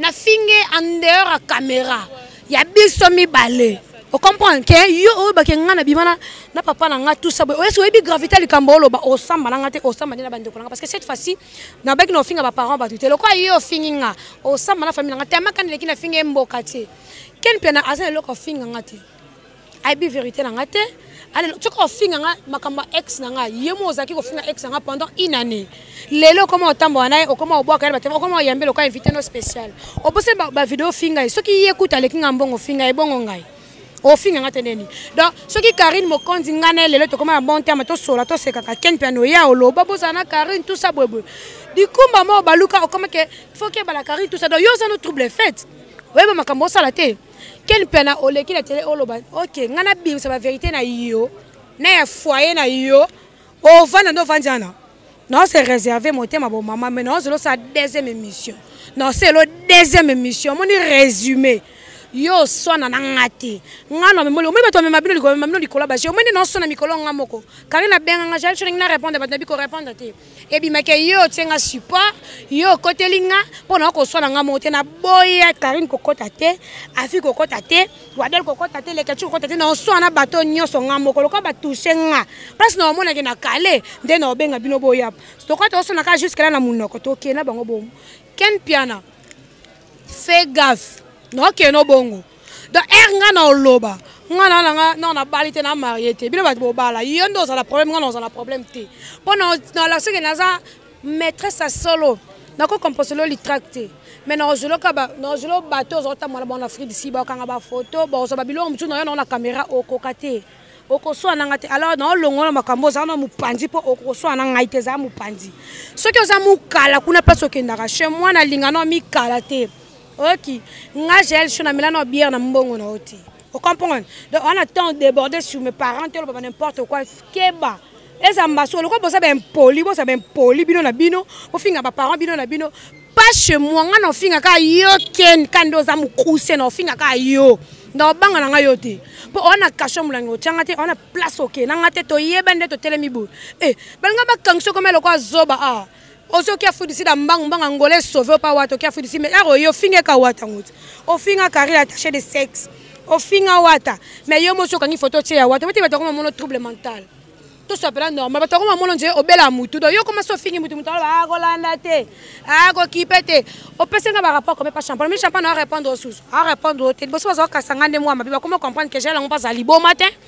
na finge en dehors ya camera ya biso mibale ocomprendre ke yo oyebake ngai na bima na papa na ngai tout ça boye oyesi oyebi gravité ya likambo oloba osamba na ngai te osamba nde na bandeko na ngai parce que cette fois-ci nabaki na ofinga baparent bato te lokola ye ofingi ngai osamba na famille na ngai te amakani eleki na finge ye mboka te ken mpe aza na eloko afinga ngai te ayebi verite na nga te alelo soki ofinga nga makambo ya ex na nga ye mo ozalaki kofinga ex na nga pendant une année lelo okoma otambola na ye okoma obwaka ye na batema okoma oyambe lokola invité no spécial obosani bavideo ofinga ye soki ye kuta aleki nga mbongo ofinga ye bongo ngai ofinga nga te ndeni donc soki karine mokonzi ngai na ye lelo tokoma na bon terme tosola tosekaka ken mpe anoya oloba bozala na karine tout ça boyeboye dikumba moko baluka okoma ke foki ebala karine tout ça donc yo oza no trouble fete oyeba makambo osala te ken pena oleki na tele oloba ok ngai nabimisa baverité na yo na ya foye na yo ovanda nde ovandi wana naose réserve motema bomama mai naozela osala deuxième émission naoselo deuxième émission omoni résumé yo oswana na nga te nga na omemoli omoni bato bamema bino likolo bamema bino likolo ya baje omoni naoswana mikolo nga moko kari nabenga nga jali soningi na répondre bato na biko répondre te ebimaki ye otie nga support ye okoteli nga mpo na koswa na nga moko te naboya karine kokɔta te afi kokɔta te wadel kokɔta te lekeci kokɔta te na oswa na bato nyonso nga moko lokola batouche nga place na omonaki na kale nde na obenga bino boya tokɔta osona kaka juske la na monoko tokenda bango bomo ken piana fe gaf naokeno bongo donc r nga na oloba nga na nanga na na bali te na marie te bino bato bobala yo nde ozala problème nga na ozala problème te mpo na la soki naza maîtresse ya solo nako composelo litract te mais nakozoloka nakozolo bato ozotambola bango na afrique du sud bakokanga bafoto bakozwa babiloko mosusu nayo nango na caméra okoka te okoswa na ngai te alors naolongola makambo ozala na mopanzi mpo okoswa na ngai te ezala mopanzi soki oza mokala kuna mpasi okendaka chez moi nalinga nao mikala te oki nga gel chaud na mela na bière na mbongo na oti o comprendre donc on a temps déborder sur mes parents te loba n'importe quoi keba eza mbasu oloko boza ba impoli boza ba impoli bino na bino bofinga ba parents bino na bino pas chez moi nga na ofinga ka yo ken ka nde oza mokuse na ofinga ka yo na obanga na ngai yo te mpo oa na kasho molangi otyanga te oa na place oke na ngai te toyeba nde totelemi boye e eh, balinga bakangisa okoma eloko azoba a ah. ozoki afudisi na mbangu mbangu angola esauve pa wata oki afudisi me ero yo ofingeka wata nguti ofinga carrière attaché de sexe ofinga wata me yo mosi okangi foto otie ya wata bete bato yango mamono trouble mental tosapela normal bato yango mamono nzee obela motu do yo komasi ofingi motu motu aloba akolanda ah, te akokipe ah, te opesi nga barapport kome pa champagne mi champagne aorépondre osusu aorépondre o te liboso bazalakasanga nde mwa mabe bakoma comprendre que jel yango mpe azala liboma te